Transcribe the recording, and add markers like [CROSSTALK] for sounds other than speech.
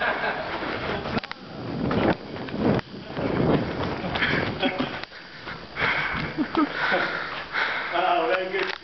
[LAUGHS] wow, very good.